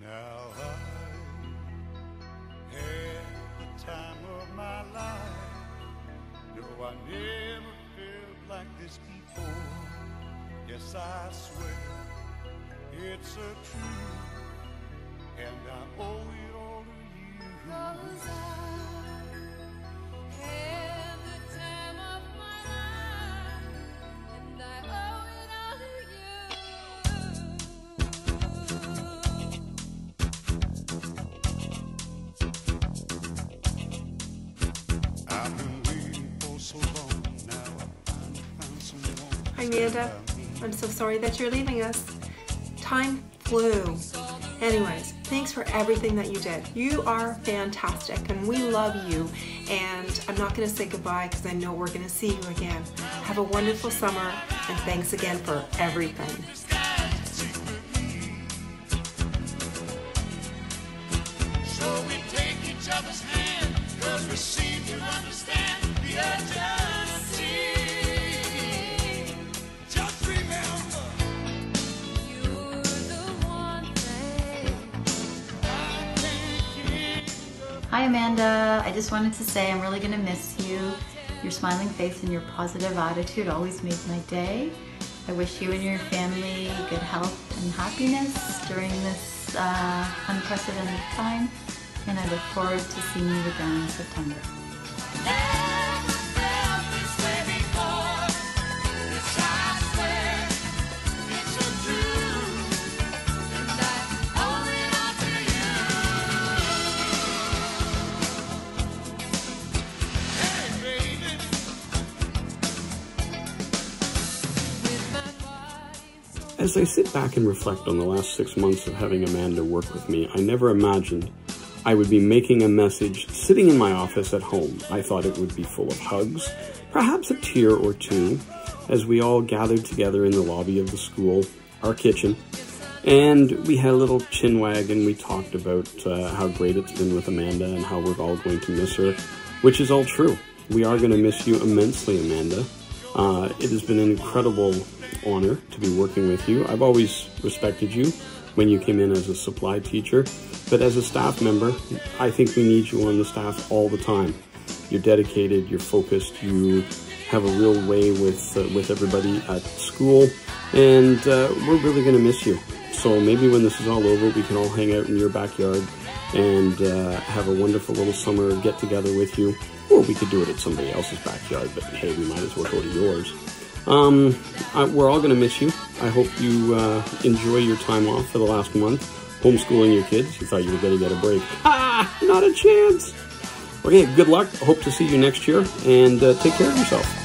Now I had the time of my life. No, I never felt like this before. Yes, I swear it's a truth, and I owe it Amanda. I'm so sorry that you're leaving us. Time flew. Anyways, thanks for everything that you did. You are fantastic and we love you. And I'm not going to say goodbye because I know we're going to see you again. Have a wonderful summer and thanks again for everything. So we take each other's hand, cause we seem Hi, Amanda. I just wanted to say I'm really to miss you. Your smiling face and your positive attitude always made my day. I wish you and your family good health and happiness during this uh, unprecedented time, and I look forward to seeing you again in September. As I sit back and reflect on the last six months of having Amanda work with me, I never imagined I would be making a message sitting in my office at home. I thought it would be full of hugs, perhaps a tear or two, as we all gathered together in the lobby of the school, our kitchen, and we had a little chin wag and we talked about uh, how great it's been with Amanda and how we're all going to miss her, which is all true. We are going to miss you immensely, Amanda. Uh, it has been an incredible honor to be working with you. I've always respected you when you came in as a supply teacher, but as a staff member, I think we need you on the staff all the time. You're dedicated, you're focused, you have a real way with uh, with everybody at school, and uh, we're really going to miss you. So maybe when this is all over, we can all hang out in your backyard and uh, have a wonderful little summer get together with you. Or we could do it at somebody else's backyard, but hey, we might as well go to yours. Um, I, we're all going to miss you. I hope you uh, enjoy your time off for the last month, homeschooling your kids. You thought you were going to get a break. Ah, not a chance. Okay, good luck. Hope to see you next year, and uh, take care of yourself.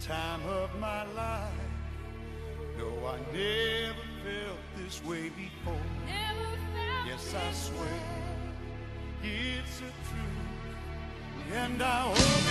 Time of my life. No, I never felt this way before. Never felt Yes, I swear way. it's a truth, and I hope